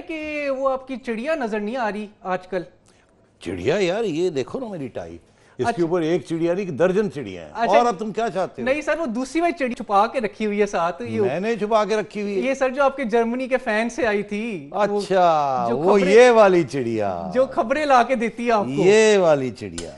कि वो आपकी चिड़िया नज़र नहीं आ रही आजकल? चिड़िया यार ये देखो ना मेरी टाई। इसके अच्छा। ऊपर एक चिड़िया नहीं दर्जन चिड़िया है। अच्छा। और अब तुम क्या चाहते हो? नहीं सर वो दूसरी वाली चिड़िया छुपा के रखी हुई है साथ ये मैंने छुपा के रखी हुई है। ये सर जो आपके जर्मनी के फ़ैन से आई थी अच्छा जो वो ये वाली चिड़िया। जो खबरें ला के देती है आपको। ये वाली चिड़िया।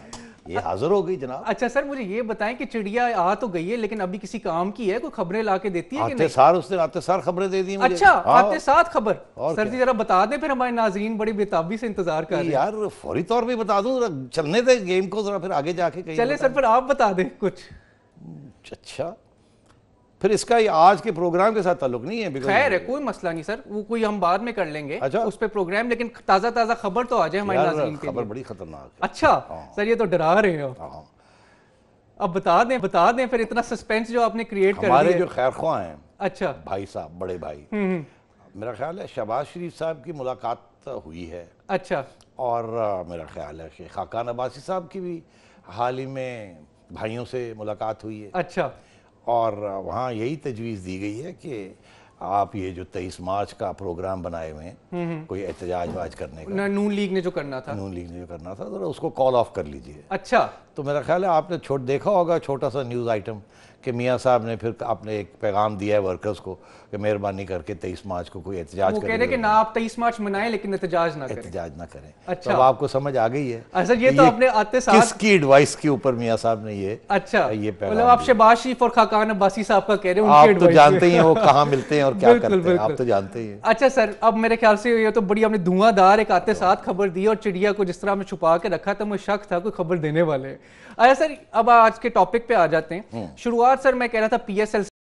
ये हाजिर हो गई जनाब। अच्छा सर मुझे ये बताएँ कि चिड़िया आ तो गई है लेकिन अभी किसी काम की है? कोई खबरें ला के देती है कि आते नहीं? सार उसने आते सार खबरें दे दी मुझे। अच्छा हाँ। आते साथ खबर। सर जी जरा बता दें फिर हमारे नाजरीन बड़ी बेताबी से इंतज़ार कर रहे हैं। यार फौरी तौर पर बता दूँ चलने दे गेम को जरा फिर आगे जाके चले सर फिर आप बता दें कुछ। अच्छा। फिर इसका ये आज के प्रोग्राम के साथ ताल्लुक नहीं है खैर है कोई मसला नहीं सर। वो कोई हम बाद में कर लेंगे अच्छा। उस पे प्रोग्राम लेकिन ताज़ा ताज़ा खबर तो आ जाए हमारे खबर बड़ी खतरनाक है। अच्छा सर ये तो डरा रहे हो। हाँ। अब बता दें बता दें फिर इतना सस्पेंस जो आपने क्रिएट कर हमारे जो खैर ख्वाह हैं अच्छा। भाई साहब बड़े भाई। हम्म मेरा ख्याल है शहबाज शरीफ साहब की मुलाकात हुई है। अच्छा। और मेरा ख्याल है शेख खाकान अब्बासी साहब की भी हाल ही में भाइयों से मुलाकात हुई है। अच्छा। और वहाँ यही तजवीज़ दी गई है कि आप ये जो तेईस मार्च का प्रोग्राम बनाए हुए हैं कोई एहतजाज वाज करने का। ना नून लीग ने जो करना था। नून लीग ने जो करना था तो उसको कॉल ऑफ़ कर लीजिए। अच्छा। तो मेरा ख्याल है आपने छोट देखा होगा छोटा सा न्यूज़ आइटम कि मियाँ साहब ने फिर आपने एक पैगाम दिया है वर्कर्स को कि मेहरबानी करके तेईस मार्च को कोई एहतजाज रहे कि ना आप तेईस मार्च मनाएँ लेकिन एहतजाज ना करें। एहतजाज ना करें। अच्छा। तो अब आपको समझ आ गई है अच्छा ये तो आपने आते साथ किसकी एडवाइस के ऊपर मियाँ साहब ने ये अच्छा। ये मतलब आप शहबाज शरीफ और खाकान अब्बासी साहब का कह रहे हैं आप तो जानते ही वो कहाँ मिलते हैं और क्या करते हैं। आप तो जानते ही अच्छा सर अब मेरे ख्याल से ये तो बड़ी हमने धुआंधार एक आते साथ खबर दी और चिड़िया को जिस तरह हमने छुपा के रखा था मुझे शक था कोई खबर देने वाले। अच्छा सर अब आज के टॉपिक पे आ जाते हैं। शुरुआत सर मैं कह रहा था पीएसएल